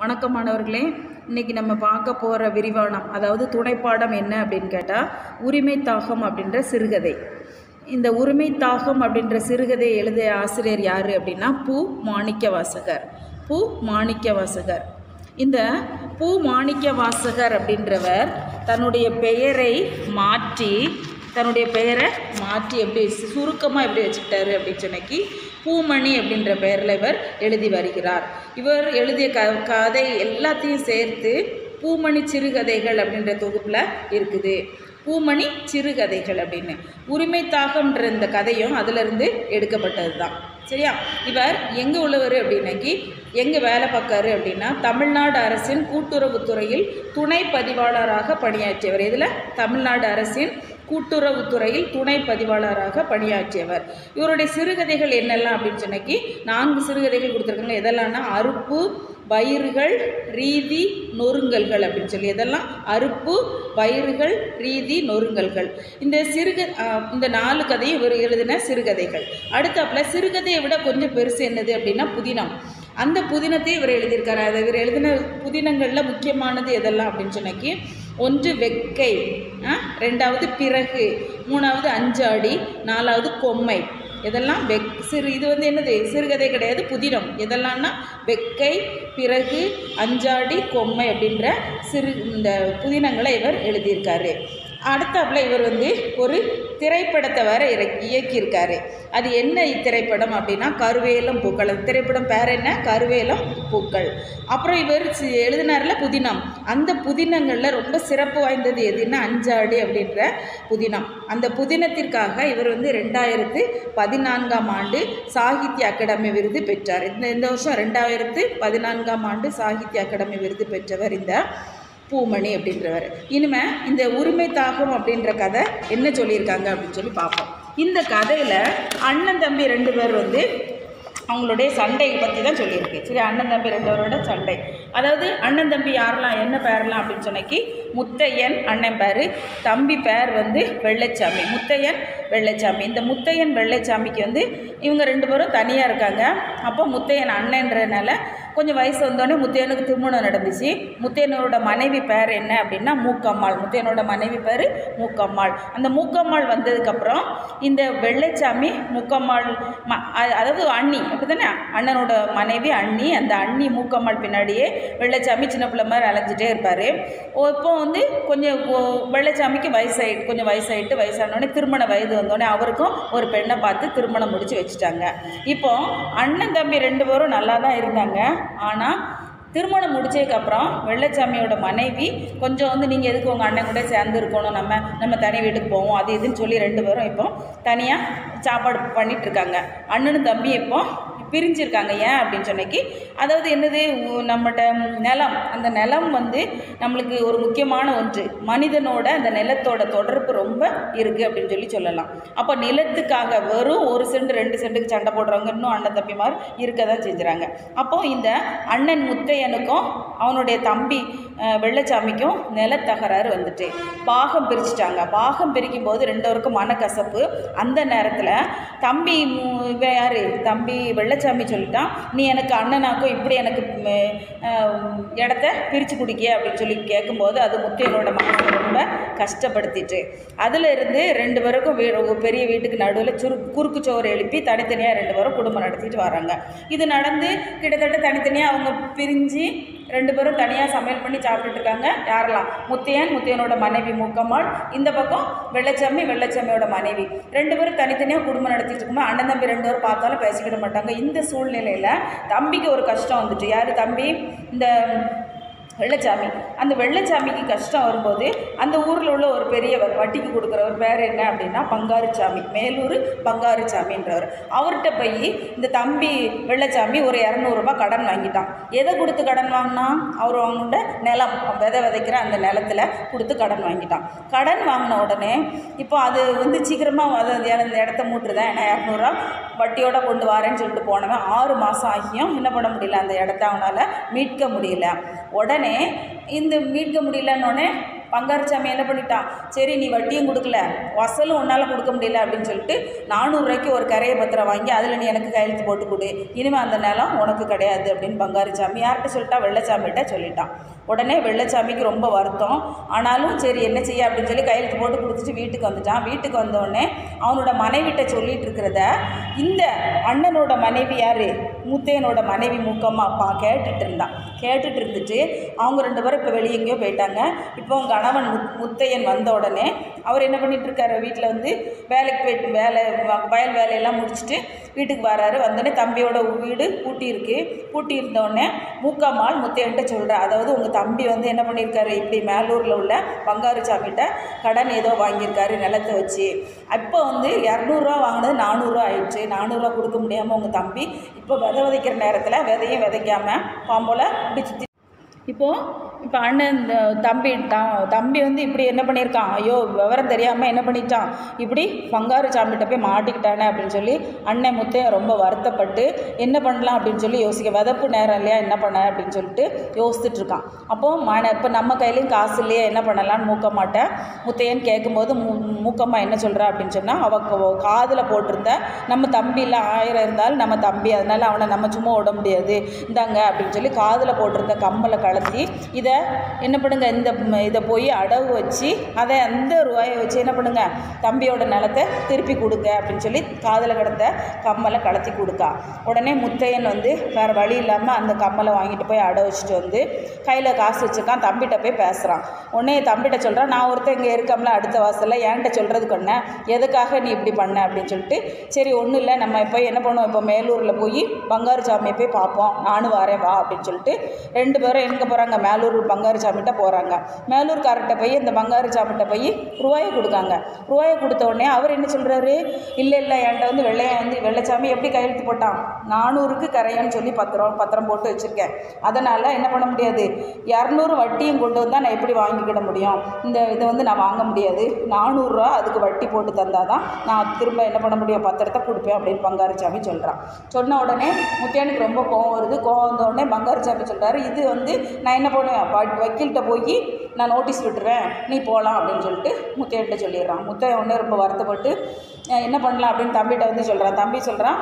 வணக்கம் மாணவர்களே இன்னைக்கு நம்ம பார்க்க போகிற விரிவானம் அதாவது துணைப்பாடம் என்ன அப்படின்னு கேட்டால் உரிமை தாகம் அப்படின்ற சிறுகதை. இந்த உரிமை தாகம் அப்படின்ற சிறுகதை எழுதிய ஆசிரியர் யார் அப்படின்னா பூ மாணிக்க வாசகர் பூ மாணிக்க வாசகர் இந்த பூ மாணிக்க வாசகர் அப்படின்றவர் தன்னுடைய பெயரை மாற்றி தன்னுடைய பெயரை மாற்றி எப்படி சுருக்கமாக எப்படி வச்சுக்கிட்டாரு அப்படின்னு சொன்னக்கி பூமணி அப்படின்ற பெயரில் இவர் எழுதி வருகிறார். இவர் எழுதிய க கதை எல்லாத்தையும் சேர்த்து பூமணி சிறுகதைகள் அப்படின்ற தொகுப்பில் இருக்குது. பூமணி சிறுகதைகள் அப்படின்னு. உரிமை தாகம்ன்ற இந்த கதையும் அதிலிருந்து எடுக்கப்பட்டது தான் சரியா? இவர் எங்கே உள்ளவர் அப்படின்னாக்கி எங்கே வேலை பார்க்காரு அப்படின்னா தமிழ்நாடு அரசின் கூட்டுறவுத்துறையில் துணை பதிவாளராக பணியாற்றியவர். இதில் தமிழ்நாடு அரசின் கூட்டுறவுத்துறையில் துணை பதிவாளராக பணியாற்றியவர். இவருடைய சிறுகதைகள் என்னெல்லாம் அப்படின்னு சொன்னக்கி நான்கு சிறுகதைகள் கொடுத்துருக்காங்க. எதெல்லாம்னா அறுப்பு வயிறுகள் ரீதி நொறுங்கல்கள் அப்படின்னு சொல்லி. இதெல்லாம் அறுப்பு வயிறுகள் ரீதி நொறுங்கல்கள். இந்த சிறுக இந்த நாலு கதையும் இவர் எழுதின சிறுகதைகள். அடுத்தாப்பில் சிறுகதையை விட கொஞ்சம் பெருசு என்னது அப்படின்னா புதினம். அந்த புதினத்தை இவர் எழுதியிருக்காரு. அதை இவர் எழுதின புதினங்களில் முக்கியமானது எதெல்லாம் அப்படின்னு சொன்னக்கி ஒன்று வெக்கை ரெண்டாவது பிறகு மூணாவது அஞ்சாடி நாலாவது கொம்மை இதெல்லாம் வெக் சிறு இது வந்து என்னது? சிறுகதை கிடையாது புதினம். இதெல்லாம்னா வெக்கை பிறகு அஞ்சாடி கொம்மை அப்படின்ற சிறு இந்த புதினங்களை இவர் எழுதியிருக்காரு. அடுத்தாப்புல இவர் வந்து ஒரு திரைப்படத்தை வேற இறக்கி இயக்கியிருக்காரு. அது என்ன திரைப்படம் அப்படின்னா கருவேலம் பூக்கள். அந்த திரைப்படம் பேர் என்ன? கருவேலம் பூக்கள். அப்புறம் இவர் சி- எழுதினார்ல புதினம். அந்த புதினங்களில் ரொம்ப சிறப்பு வாய்ந்தது எதுன்னா அஞ்சாடி அப்படின்ற புதினம். அந்த புதினத்திற்காக இவர் வந்து ரெண்டாயிரத்து பதினான்காம் ஆண்டு சாகித்ய அகாடமி விருது பெற்றார். இந்த இந்த வருஷம் ரெண்டாயிரத்து பதினான்காம் ஆண்டு சாகித்ய அகாடமி விருது பெற்றவர் இந்த பூமணி அப்படின்றவர். இனிமே இந்த உரிமை தாகம் அப்படின்ற கதை என்ன சொல்லியிருக்காங்க அப்படின்னு சொல்லி பார்ப்போம். இந்த கதையில் அண்ணன் தம்பி ரெண்டு பேர் வந்து அவங்களுடைய சண்டையை பற்றி தான் சொல்லியிருக்கு. சரி அண்ணன் தம்பி ரெண்டு பேரோட சண்டை. அதாவது அண்ணன் தம்பி யாரெல்லாம் என்ன பேரெலாம் அப்படின்னு சொன்னக்கி முத்தையன் அண்ணன் பேர் தம்பி பேர் வந்து வெள்ளைச்சாமி. முத்தையன் வெள்ளைச்சாமி. இந்த முத்தையன் வெள்ளைச்சாமிக்கு வந்து இவங்க ரெண்டு பேரும் தனியாக இருக்காங்க. அப்போ முத்தையன் அண்ணன்றனால கொஞ்சம் வயசு வந்தோடனே முத்தையனுக்கு திருமணம் நடந்துச்சு. முத்தையனோட மனைவி பேர் என்ன அப்படின்னா மூக்கம்மாள். முத்தையனோட மனைவி பேர் மூக்கம்மாள். அந்த மூக்கம்மாள் வந்ததுக்கப்புறம் இந்த வெள்ளைச்சாமி மூக்கம்மாள் ம அதாவது அண்ணி அப்படிதானே அண்ணனோட மனைவி அண்ணி அந்த அண்ணி மூக்கம்மாள் பின்னாடியே வெள்ளைச்சாமி சின்ன பிள்ளை மாதிரி அலைஞ்சிட்டே இருப்பார். இப்போ வந்து கொஞ்சம் வெள்ளைச்சாமிக்கு வயசாகி கொஞ்சம் வயசாயிட்டு வயசானோடனே திருமண வயது வந்தோடனே அவருக்கும் ஒரு பெண்ணை பார்த்து திருமணம் முடிச்சு வச்சுட்டாங்க. இப்போ அண்ணன் தம்பி ரெண்டு பேரும் நல்லா தான் இருந்தாங்க. ஆனால் திருமணம் முடிச்சதுக்கப்புறம் வெள்ளச்சாமியோட மனைவி கொஞ்சம் வந்து நீங்கள் எதுக்கு உங்கள் அண்ணன் கூட சேர்ந்து இருக்கணும்? நம்ம நம்ம தனி வீட்டுக்கு போவோம் அது இதுன்னு சொல்லி ரெண்டு பேரும் இப்போ தனியாக சாப்பாடு பண்ணிகிட்ருக்காங்க அண்ணனும் தம்பி இப்போ பிரிஞ்சிருக்காங்க ஏன் அப்படின்னு சொன்னக்கி அதாவது என்னது நம்மகிட்ட நிலம் அந்த நிலம் வந்து நம்மளுக்கு ஒரு முக்கியமான ஒன்று. மனிதனோட அந்த நிலத்தோட தொடர்பு ரொம்ப இருக்குது அப்படின்னு சொல்லி சொல்லலாம். அப்போ நிலத்துக்காக வெறும் ஒரு சென்ட் ரெண்டு சென்ட்டுக்கு சண்டை போடுறவங்க இன்னும் அண்ணன் தம்பிமார் இருக்க தான் செஞ்சுறாங்க. அப்போ இந்த அண்ணன் முத்தையனுக்கும் அவனுடைய தம்பி வெள்ளச்சாமிக்கும் நிலத்தகராறு வந்துட்டு. பாகம் பிரிச்சுட்டாங்க. பாகம் பிரிக்கும் போது ரெண்டோருக்கும் மனக்கசப்பு. அந்த நேரத்தில் தம்பி யார் யாரு? தம்பி வெள்ளச்சாமி சொல்லிட்டான். நீ எனக்கு அண்ணனாக்கும் இப்படி எனக்கு இடத்த பிரித்து குடிக்க அப்படின்னு சொல்லி கேட்கும்போது அது முத்தையனோட மனசை ரொம்ப கஷ்டப்படுத்திட்டு. அதில் இருந்து ரெண்டு பேருக்கும் வீ பெரிய வீட்டுக்கு நடுவில் சுரு குறுக்கு சோறு எழுப்பி தனித்தனியாக ரெண்டு பேரும் குடும்பம் நடத்திட்டு வராங்க. இது நடந்து கிட்டத்தட்ட தனித்தனியாக அவங்க பிரிஞ்சு ரெண்டு பேரும் தனியாக சமையல் பண்ணி சாப்பிட்டுட்டு இருக்காங்க. யாரெல்லாம்? முத்தையன் முத்தையனோட மனைவி மூக்கம்மாள். இந்த பக்கம் வெள்ளச்சாமி வெள்ளச்சாமியோட மனைவி. ரெண்டு பேரும் தனித்தனியாக குடும்பம் நடத்திட்டு இருக்கும்போது அண்ணன் தம்பி ரெண்டு பேரும் பார்த்தாலும் பேசிக்கிட மாட்டாங்க. இந்த சூழ்நிலையில் தம்பிக்கு ஒரு கஷ்டம் வந்துட்டு யார் தம்பி? இந்த வெள்ளச்சாமி. அந்த வெள்ளச்சாமிக்கு கஷ்டம் வரும்போது அந்த ஊரில் உள்ள ஒரு பெரியவர் வட்டிக்கு கொடுக்குறவர் பேர் என்ன அப்படின்னா பங்காருச்சாமி. மேலூர் பங்காருச்சாமின்றவர். அவர்கிட்ட போய் இந்த தம்பி வெள்ளச்சாமி ஒரு இரநூறுபா கடன் வாங்கிட்டான். எதை கொடுத்து கடன் வாங்கினா அவர் அவங்களோட நிலம் விதை விதைக்கிற அந்த நிலத்துல கொடுத்து கடன் வாங்கிட்டான். கடன் வாங்கின உடனே இப்போ அது வந்து சீக்கிரமாக அதை அந்த இடத்த மூட்டுருதான் ஏன்னா இரநூறுவா வட்டியோட கொண்டு வரேன்னு சொல்லிட்டு போனவன் ஆறு மாதம் ஆகியும் என்ன பண்ண முடியல. அந்த இடத்த அவனால் மீட்க முடியல. உடனே இந்த மீட்க முடியலன்னொடனே பங்காரச்சாமி என்ன பண்ணிட்டான் சரி நீ வட்டியும் கொடுக்கல. வசலும் உன்னால் கொடுக்க முடியல அப்படின்னு சொல்லிட்டு நானூறுரூவாய்க்கு ஒரு கரையை பத்திரம் வாங்கி அதில் நீ எனக்கு கையெழுத்து போட்டு கொடு. இனிமேல் அந்த நிலம் உனக்கு கிடையாது அப்படின்னு பங்காரச்சாமி யார்கிட்ட சொல்லிட்டா? வெள்ளச்சாமிகிட்ட சொல்லிட்டான் உடனே வெள்ளச்சாமிக்கு ரொம்ப வருத்தம். ஆனாலும் சரி என்ன செய்ய அப்படின்னு சொல்லி கையெழுத்து போட்டு கொடுத்துட்டு வீட்டுக்கு வந்துட்டான். வீட்டுக்கு வந்தோடனே அவனோட மனைவிட்ட சொல்லிட்டு இருக்கிறத இந்த அண்ணனோட மனைவி யார்? மூத்தையனோட மனைவி மூக்கம்மா அப்பா கேட்டுட்டு இருந்தான். கேட்டுட்டு இருந்துட்டு அவங்க ரெண்டு பேரும் இப்போ வெளியே எங்கேயோ போயிட்டாங்க. இப்போ அவங்க கணவன் முத் முத்தையன் வந்த உடனே அவர் என்ன பண்ணிட்டு இருக்காரு? வீட்டில் வந்து வேலைக்கு போயிட்டு வேலை வயல் வேலையெல்லாம் முடிச்சுட்டு வீட்டுக்கு வராரு. வந்தோடனே தம்பியோட வீடு பூட்டி இருக்கு பூட்டி இருந்தோடனே மூக்காம்மாள் முத்தையன்ட்ட சொல்கிறேன் அதாவது உங்கள் தம்பி வந்து என்ன பண்ணியிருக்காரு இப்படி மேலூரில் உள்ள பங்காருச்சாமிகிட்ட கடன் ஏதோ வாங்கியிருக்காரு நிலத்தை வச்சு. அப்போ வந்து இரநூறுவா வாங்கினது நானூறுரூவா ஆயிடுச்சு. நானூறுரூவா கொடுக்க முடியாமல் உங்கள் தம்பி இப்போ விதை விதைக்கிற நேரத்தில் விதையும் விதைக்காமல் பாம்போல் இப்படி சுற்றி இப்போது இப்போ அண்ணன் இந்த தம்பி த தம்பி வந்து இப்படி என்ன பண்ணியிருக்கான் ஐயோ விவரம் தெரியாமல் என்ன பண்ணிட்டான்? இப்படி பங்காரு சாமிகிட்ட போய் மாட்டிக்கிட்டானே அப்படின்னு சொல்லி அண்ணன் முத்தையன் ரொம்ப வருத்தப்பட்டு என்ன பண்ணலாம் அப்படின்னு சொல்லி யோசிக்க விதப்பு நேரம் இல்லையா என்ன பண்ண அப்படின்னு சொல்லிட்டு யோசிச்சுட்டு இருக்கான் அப்போது மன இப்போ நம்ம கையிலையும் காசு இல்லையா என்ன பண்ணலான்னு மூக்க மாட்டேன். முத்தையன் கேட்கும்போது மூ மூக்கம்மா என்ன சொல்கிறா அப்படின்னு சொன்னால் அவ காதில் போட்டிருந்த நம்ம தம்பியில் ஆயிரம் இருந்தாலும் நம்ம தம்பி அதனால் அவனை நம்ம சும்மா விட முடியாது. இந்தாங்க அப்படின்னு சொல்லி காதில் போட்டிருந்த கம்பலை கலத்தி இதை என்ன பண்ணுங்க இந்த இதை போய் அடவு வச்சு அதை அந்த ரூபாயை வச்சு என்ன பண்ணுங்க தம்பியோட நிலத்தை திருப்பி கொடுங்க அப்படின்னு சொல்லி காதில் கிடந்த கம்மலை கலத்தி கொடுக்கா. உடனே முத்தையன் வந்து வேறு வழி இல்லாமல் அந்த கம்மலை வாங்கிட்டு போய் அடை வச்சுட்டு வந்து கையில் காசு வச்சுருக்கான் தம்பிகிட்ட போய் பேசுகிறான் உடனே தம்பிகிட்ட சொல்கிறான் நான் ஒருத்தன் இங்கே இருக்கம்ல அடுத்த வாசலில் என்கிட்ட சொல்கிறதுக்கு ஒன்று எதுக்காக நீ இப்படி பண்ண அப்படின்னு சொல்லிட்டு சரி ஒன்றும் இல்லை நம்ம இப்போ என்ன பண்ணுவோம் இப்போ மேலூரில் போய் பங்காரு சாமியை போய் பார்ப்போம் நானும் வரேன் வா அப்படின்னு சொல்லிட்டு ரெண்டு பேரும் எங்கே போகிறாங்க மேலூர் பங்காரு சாமிகிட்ட போகிறாங்க மேலூர்கார்கிட்ட போய் இந்த பங்காரு சாமிகிட்ட போய் ரூபாயை கொடுக்காங்க. ரூபாயை கொடுத்த உடனே அவர் என்ன சொல்கிறாரு இல்லை இல்லை என்கிட்ட வந்து வெள்ளையா வந்து வெள்ளைச்சாமி எப்படி கையெழுத்து போட்டான்? நானூறுக்கு கரையான்னு சொல்லி பத்திரம் பத்திரம் போட்டு வச்சுருக்கேன். அதனால் என்ன பண்ண முடியாது? இரநூறு வட்டியும் கொண்டு வந்தால் நான் எப்படி வாங்கிக்கிட முடியும்? இந்த இதை வந்து நான் வாங்க முடியாது. நானூறுரூவா அதுக்கு வட்டி போட்டு தந்தால் தான் நான் திரும்ப என்ன பண்ண முடியும்? பத்திரத்தை கொடுப்பேன் அப்படின்னு பங்காருச்சாமி சொல்கிறான் சொன்ன உடனே முத்தியானுக்கு ரொம்ப கோவம் வருது. கோவம் வந்த உடனே பங்காருச்சாமி சொல்கிறாரு இது வந்து நான் என்ன பண்ணுவேன்? வ- வக்கீல்கிட்ட போய் நான் நோட்டீஸ் விட்டுறேன் நீ போகலாம் அப்படின்னு சொல்லிட்டு முத்தையன்கிட்ட சொல்லிடுறான். முத்தையன் உடனே ரொம்ப வருத்தப்பட்டு என்ன பண்ணலாம் அப்படின்னு தம்பிகிட்ட வந்து சொல்கிறான் தம்பி சொல்கிறான்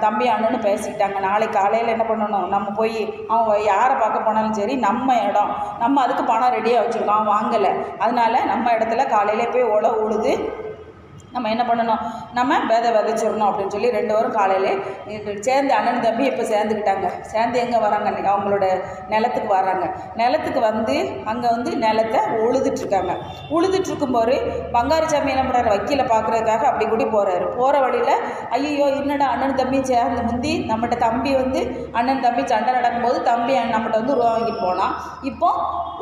தம்பி அண்ணன்னு பேசிக்கிட்டாங்க. நாளைக்கு காலையில் என்ன பண்ணணும்? நம்ம போய் அவன் யாரை பார்க்க போனாலும் சரி நம்ம இடம். நம்ம அதுக்கு பணம் ரெடியாக வச்சுருக்கோம். அவன் வாங்கலை. அதனால நம்ம இடத்துல காலையிலே போய் உழ உழுது நம்ம என்ன பண்ணணும்? நம்ம விதை விதைச்சிடணும் அப்படின்னு சொல்லி ரெண்டு வரும் காலையிலே சேர்ந்து அண்ணன் தம்பி இப்போ சேர்ந்துக்கிட்டாங்க. சேர்ந்து எங்கே வராங்க அவங்களோட நிலத்துக்கு வராங்க. நிலத்துக்கு வந்து அங்கே வந்து நிலத்தை உழுதுட்ருக்காங்க உழுதுட்டு பங்காரிச்சாமி என்ன பண்ணுறாரு வக்கீலை பார்க்குறதுக்காக அப்படி கூடி போகிறாரு போகிற வழியில் ஐயோ என்னடா அண்ணன் தம்பி சேர்ந்து முந்தி நம்மகிட்ட தம்பி வந்து அண்ணன் தம்பி சண்டை நடக்கும்போது தம்பி நம்மகிட்ட வந்து ரூபா வாங்கிட்டு போனான். இப்போ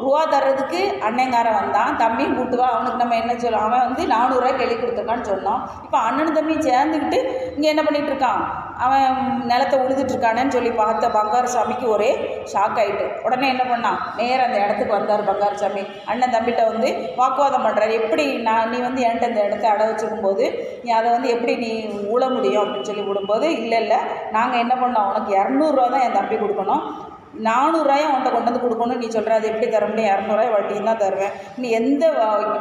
ரூபா தர்றதுக்கு அண்ணங்காரன் வந்தான். தம்பியும் கூட்டுவா அவனுக்கு நம்ம என்ன சொல்லுவோம் அவன் வந்து நானூறுரூவா கெளி கொடுத்துருக்கான்னு சொன்னோம் இப்போ அண்ணன் தம்பியும் சேர்ந்துக்கிட்டு இங்கே என்ன பண்ணிகிட்ருக்கான் அவன் நிலத்தை உழுதுட்டுருக்கானேன்னு சொல்லி பார்த்த பங்காரசாமிக்கு ஒரே ஷாக் ஆயிட்டு. உடனே என்ன பண்ணான் நேராக அந்த இடத்துக்கு வந்தார் பங்காரசாமி அண்ணன் தம்பிகிட்ட வந்து வாக்குவாதம் பண்ணுறாரு எப்படி நான் நீ வந்து என்கிட்ட இந்த இடத்த அட வச்சிருக்கும் போது நீ அதை வந்து எப்படி நீ ஊழ முடியும் அப்படின்னு சொல்லி விடும்போது இல்லை இல்லை நாங்கள் என்ன பண்ணோம்? உனக்கு இரநூறுவா தான் என் தம்பி கொடுக்கணும். நானூறுரூவாயும் அவன்கிட்ட கொண்டு வந்து கொடுக்கணும் நீ சொல்கிற அது எப்படி தர முடியும் இரநூறுவாய் வட்டியும் தான் தருவேன். நீ எந்த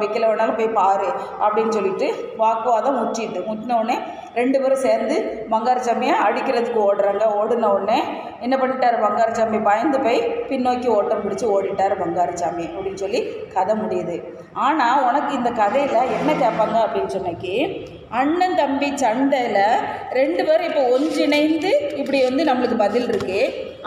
வைக்கல வேணாலும் போய் பாரு அப்படின்னு சொல்லிட்டு வாக்குவாதம் முற்றிட்டு. முட்டினோடனே ரெண்டு பேரும் சேர்ந்து பங்காரசாமியை அடிக்கிறதுக்கு ஓடுறாங்க. ஓடின உடனே என்ன பண்ணிட்டார் பங்காரசாமி பயந்து போய் பின்னோக்கி ஓட்டம் பிடிச்சி ஓடிட்டார் பங்காரசாமி அப்படின்னு சொல்லி கதை முடியுது. ஆனால் உனக்கு இந்த கதையில் என்ன கேட்பாங்க அப்படின்னு சொன்னக்கி அண்ணன் தம்பி சண்டையில் ரெண்டு பேரும் இப்போ ஒன்றிணைந்து இப்படி வந்து நம்மளுக்கு பதில் இருக்கு.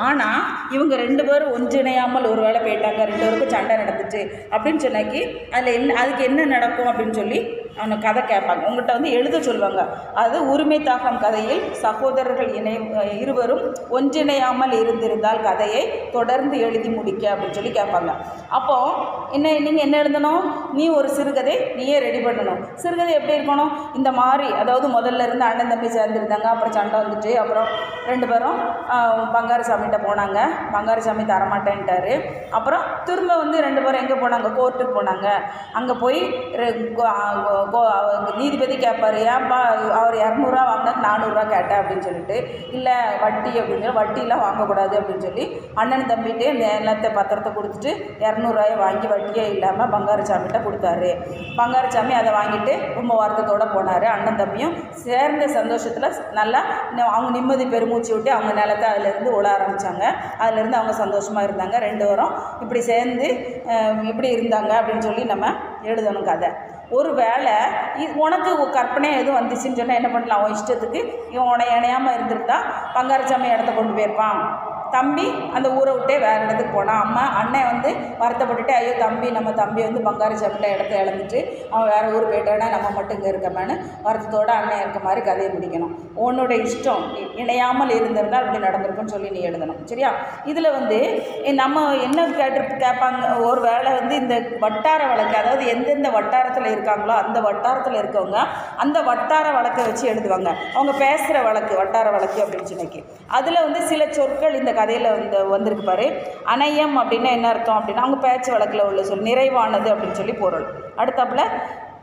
ஆனால் இவங்க ரெண்டு பேரும் ஒன்றிணையாமல் ஒரு வேளை போயிட்டாங்க. ரெண்டு பேருக்கும் சண்டை நடந்துச்சு அப்படின்னு சொன்னாக்கி அதில் என்ன அதுக்கு என்ன நடக்கும் அப்படின்னு சொல்லி அவனை கதை கேட்பாங்க. உங்கள்கிட்ட வந்து எழுத சொல்லுவாங்க. அது உரிமை தாகம் கதையில் சகோதரர்கள் இணை இருவரும் ஒன்றிணையாமல் இருந்திருந்தால் கதையை தொடர்ந்து எழுதி முடிக்க அப்படின்னு சொல்லி கேட்பாங்க. அப்போது என்ன நீங்கள் என்ன எழுதணும்? நீ ஒரு சிறுகதை நீயே ரெடி பண்ணணும். சிறுகதை எப்படி இருக்கணும்? இந்த மாதிரி அதாவது முதல்ல இருந்து அண்ணன் தம்பி சேர்ந்துருந்தாங்க அப்புறம் சண்டை வந்துட்டு அப்புறம் ரெண்டு பேரும் பங்காரசாமிகிட்ட போனாங்க. பங்காரசாமி தரமாட்டேன்ட்டாரு. அப்புறம் திரும்ப வந்து ரெண்டு பேரும் எங்கே போனாங்க? கோர்ட்டுக்கு போனாங்க. அங்கே போய் ரெ- கோ- கோ- கோ நீதிபதி கேட்பார் ஏன்பா அவர் இரநூறுவா வாங்கினா நானூறுரூவா கேட்டேன் அப்படின்னு சொல்லிட்டு இல்லை வட்டி அப்படின்னு சொல்லி வட்டிலாம் வாங்கக்கூடாது அப்படின்னு சொல்லி அண்ணன் தம்பிகிட்டே நிலத்தை பத்திரத்தை கொடுத்துட்டு இரநூறுவாயை வாங்கி வட்டியே இல்லாமல் பங்காரசாமிகிட்ட கொடுத்தாரு. பங்காரசாமி அதை வாங்கிட்டு ரொம்ப வருத்தத்தோடு போனார். அண்ணன் தம்பியும் சேர்ந்த சந்தோஷத்தில் நல்லா அவங்க நிம்மதி பெருமூச்சு விட்டு அவங்க நிலத்தை அதிலேருந்து உழ ஆரம்பித்தாங்க அதிலேருந்து அவங்க சந்தோஷமாக இருந்தாங்க. ரெண்டு வரும் இப்படி சேர்ந்து இப்படி இருந்தாங்க அப்படின்னு சொல்லி நம்ம எழுதணும் கதை. ஒரு வேளை இது உனக்கு கற்பனையாக கற்பனை எதுவும் வந்துச்சுன்னு சொன்னால் என்ன பண்ணலாம்? உன் இஷ்டத்துக்கு இவன் உன இணையாமல் இருந்திருந்தா பங்காரசாமி இடத்த கொண்டு போயிருப்பான். தம்பி அந்த ஊரை விட்டே வேறு இடத்துக்கு போனான் அம்மா அண்ணன் வந்து வருத்தப்பட்டுட்டு ஐயோ தம்பி நம்ம தம்பி வந்து பங்காரு சாப்பிட்ட இடத்த இழந்துட்டு அவன் வேறு ஊர் போயிட்டானா நம்ம மட்டும் இங்கே இருக்கமான்னு வருத்தத்தோட அண்ணன் இருக்க மாதிரி கதையை முடிக்கணும். உன்னோட இஷ்டம் இ- இணையாமல் இருந்திருந்தால் அப்படி நடந்திருக்குன்னு சொல்லி நீ எழுதணும். சரியா? இதில் வந்து நம்ம என்ன கேட்டு கேட்பாங்க ஒரு வேளை வந்து இந்த வட்டார வழக்கு அதாவது எந்தெந்த வட்டாரத்தில் இருக்காங்களோ அந்த வட்டாரத்தில் இருக்கவங்க அந்த வட்டார வழக்கை வச்சு எழுதுவாங்க. அவங்க பேசுகிற வழக்கு வட்டார வழக்கு அப்படின்னு சொன்னி அதில் வந்து சில சொற்கள் இந்த கதையில் வந்து வந்திருக்கு பாரு. அணையம் அப்படின்னா என்ன அர்த்தம் அப்படின்னா அவங்க பேச்சு வழக்கில் உள்ள சொல் நிறைவானது அப்படின்னு சொல்லி பொருள். அடுத்தாப்புல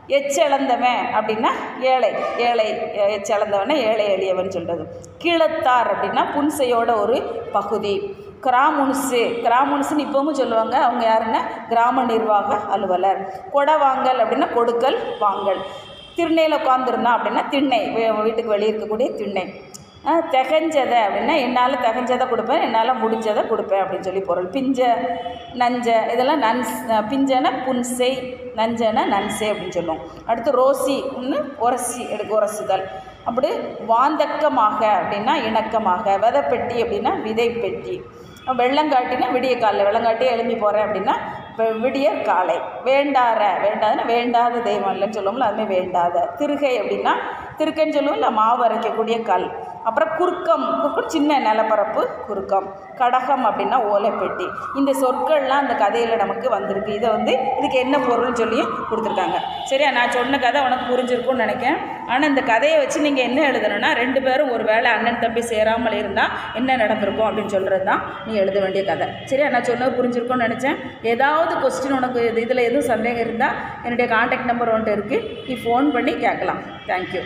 எச்சிழந்தவன் அப்படின்னா ஏழை ஏழை எச்சிழந்தவனே ஏழை எளியவன் சொல்கிறது கீழத்தார் அப்படின்னா புன்சையோட ஒரு பகுதி. கிராமுனுசு கிராமுனுசுன்னு இப்போவும் சொல்லுவாங்க. அவங்க யாருன்னா? கிராம நிர்வாக அலுவலர். கொடை வாங்கல் அப்படின்னா கொடுக்கல் வாங்கல். திருநெயில் உட்காந்துருந்தான் அப்படின்னா திண்ணை. வீட்டுக்கு வெளியே இருக்கக்கூடிய திண்ணை. திகஞ்சதை அப்படின்னா என்னால் திகஞ்சதை கொடுப்பேன் என்னால் முடிஞ்சதை கொடுப்பேன் அப்படின்னு சொல்லி பொருள். பிஞ்ச நஞ்ச இதெல்லாம் நன்ஸ் பிஞ்சன புன்சை நஞ்சன நன்சை அப்படின்னு சொல்லுவோம். அடுத்து ரோசி ஒன்று உரசி எடுக்க உரசுதல். அப்படி வாந்தக்கமாக அப்படின்னா இணக்கமாக விதைப்பெட்டி அப்படின்னா விதைப்பெட்டி. வெள்ளங்காட்டினா விடிய காலை வெள்ளங்காட்டி எழும்பி போகிறேன் அப்படின்னா விடிய காலை. வேண்டார வேண்டாதுன்னா வேண்டாத தெய்வம் இல்லைன்னு சொல்லுவோம்ல அதுமாதிரி வேண்டாத. திருகை அப்படின்னா திருக்கைன்னு சொல்லுவோம் இல்லை மாவு அரைக்கக்கூடிய கல். அப்புறம் குறுக்கம். குறுக்கம் சின்ன நிலப்பரப்பு குறுக்கம். கடகம் அப்படின்னா ஓலைப்பெட்டி. இந்த சொற்கள்லாம் அந்த கதையில் நமக்கு வந்திருக்கு. இதை வந்து இதுக்கு என்ன பொருள்னு சொல்லியும் கொடுத்துருக்காங்க. சரியா? நான் சொன்ன கதை உனக்கு புரிஞ்சிருக்கும்னு நினைக்கிறேன் ஆனால் இந்த கதையை வச்சு நீங்கள் என்ன எழுதணும்னா ரெண்டு பேரும் ஒரு வேளை அண்ணன் தம்பி சேராமல் இருந்தால் என்ன நடந்திருக்கும் அப்படின்னு சொல்கிறது தான் நீ எழுத வேண்டிய கதை. சரியா? நான் சொன்னது புரிஞ்சிருக்கும்னு நினச்சேன். ஏதாவது கொஸ்டின் உனக்கு இது இதில் எதுவும் சந்தேகம் இருந்தால் என்னுடைய காண்டாக்ட் நம்பர் ஒன்று இருக்குது நீ ஃபோன் பண்ணி கேட்கலாம். தேங்க்யூ